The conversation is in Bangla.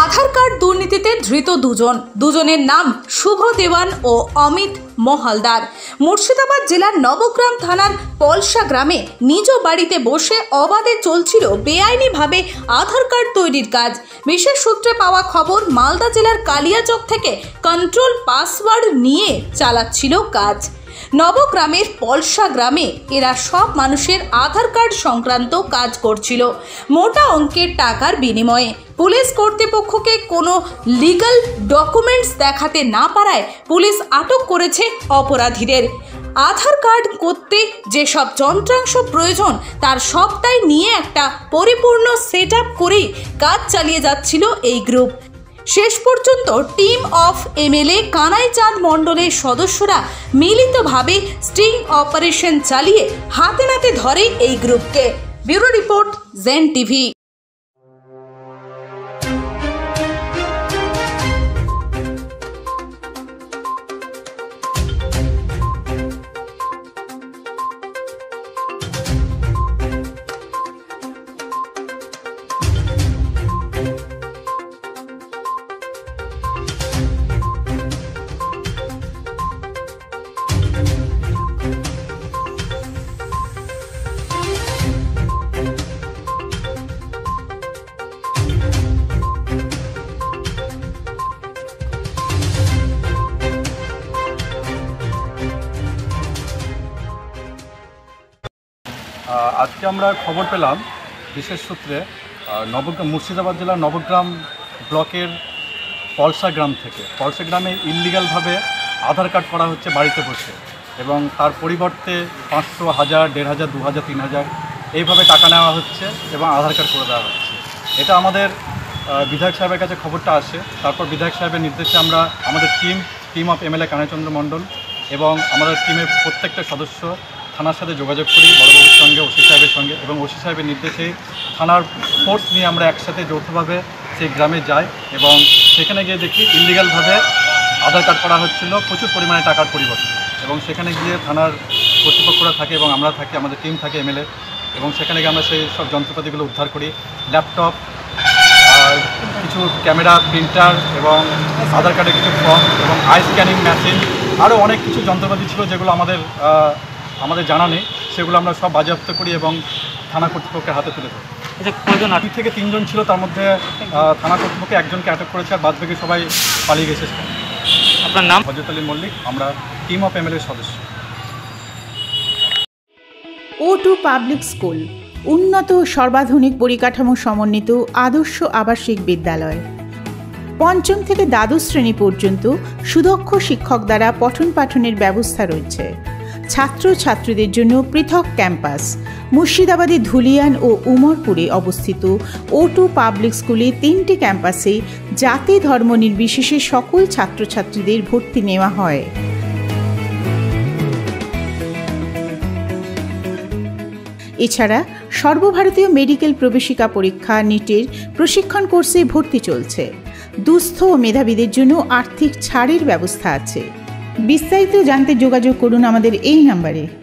আধার কার্ড দুর্নীতিতে ধৃত দুজন। দুজনের নাম শুভ দেওয়ান ও অমিত মহালদার। মুর্শিদাবাদ জেলার নবগ্রাম থানার পলসা গ্রামে নিজ বাড়িতে বসে অবাধে চলছিল বেআইনিভাবে আধার কার্ড তৈরির কাজ। বিশেষ সূত্রে পাওয়া খবর, মালদা জেলার কালিয়াচক থেকে কন্ট্রোল পাসওয়ার্ড নিয়ে চালাচ্ছিল কাজ। নবগ্রামের পলসা গ্রামে এরা সব মানুষের আধার কার্ড সংক্রান্ত কাজ করছিল। মোটা অঙ্কের টাকার বিনিময়ে পুলিশ কর্তৃপক্ষকে কোনো লিগ্যাল ডকুমেন্টস দেখাতে না পারায় পুলিশ আটক করেছে অপরাধীদের। আধার কার্ড করতে যেসব যন্ত্রাংশ প্রয়োজন, তার সবটাই নিয়ে একটা পরিপূর্ণ সেট করেই কাজ চালিয়ে যাচ্ছিল এই গ্রুপ। শেষ পর্যন্ত টিম অফ এমএলএ কানাইচাঁদ মণ্ডলের সদস্যরা মিলিতভাবে স্টিং অপারেশন চালিয়ে হাতে নাতে ধরে এই গ্রুপকে ব্যুরো রিপোর্ট জেন টিভি আজকে আমরা খবর পেলাম, বিশেষ সূত্রে নবগ্রাম, মুর্শিদাবাদ জেলার নবগ্রাম ব্লকের পলসা গ্রাম থেকে। পলসা গ্রামে ইললিগালভাবে আধার কার্ড করা হচ্ছে বাড়িতে বসে এবং তার পরিবর্তে পাঁচশো হাজার, দেড় হাজার, দু হাজার, তিন হাজার এইভাবে টাকা নেওয়া হচ্ছে এবং আধার কার্ড করে দেওয়া হচ্ছে। এটা আমাদের বিধায়ক সাহেবের কাছে খবরটা আসে। তারপর বিধায়ক সাহেবের নির্দেশে আমরা আমাদের team team of MLA Kanaichandra Mondal এবং আমাদের টিমের প্রত্যেকটা সদস্য থানার সাথে যোগাযোগ করি, বড়বাবুর সঙ্গে, ওসি সাহেবের সঙ্গে এবং ওসি সাহেবের নির্দেশে থানার ফোর্স নিয়ে আমরা একসাথে যৌথভাবে সেই গ্রামে যাই এবং সেখানে গিয়ে দেখি ইলিগালভাবে আধার কার্ড করা হচ্ছিল, প্রচুর পরিমাণে টাকার পরিবর্তন এবং সেখানে গিয়ে থানার কর্তৃপক্ষরা থাকে এবং আমরা থাকি, আমাদের টিম থাকে এমএলএ এবং সেখানে গিয়ে আমরা সেই সব যন্ত্রপাতিগুলো উদ্ধার করি ল্যাপটপ আর কিছু ক্যামেরা প্রিন্টার এবং আধার কার্ডের কিছু ফর্ম এবং আই স্ক্যানিং মেশিন আরও অনেক কিছু যন্ত্রপাতি ছিল যেগুলো আমাদের আমাদের জানা নেই সেগুলো আমরা সব বাজেয়াপ্ত করি এবং থানা কর্তৃপক্ষের হাতে তুলে দিই। আচ্ছা কজন দুই থেকে তিনজন ছিল তার মধ্যে থানা কর্তৃপক্ষ একজনকে আটক করেছে আর বাদ বাকি সবাই পালিয়ে গেছে আপনার নাম? হজরত আলী মল্লিক আমরা টিম অফ এমএলএর সদস্য। ও টু পাবলিক স্কুল উন্নত সর্বাধুনিক পরিকাঠামো সমন্বিত আদর্শ আবাসিক বিদ্যালয়। পঞ্চম থেকে দ্বাদশ শ্রেণি পর্যন্ত সুদক্ষ শিক্ষক দ্বারা পঠন পাঠনের ব্যবস্থা রয়েছে। ছাত্র ছাত্রীদের জন্য পৃথক ক্যাম্পাস, মুর্শিদাবাদী ধুলিয়ান ও উমরপুরে অবস্থিত ও টু পাবলিক স্কুলে তিনটি ক্যাম্পাসে জাতি ধর্ম নির্বিশেষে সকল ছাত্রছাত্রীদের ভর্তি নেওয়া হয়। এছাড়া সর্বভারতীয় মেডিকেল প্রবেশিকা পরীক্ষা নিটের প্রশিক্ষণ কোর্সে ভর্তি চলছে। দুস্থ ও মেধাবীদের জন্য আর্থিক ছাড়ের ব্যবস্থা আছে। বিস্তারিত জানতে যোগাযোগ করুন আমাদের এই নাম্বারে।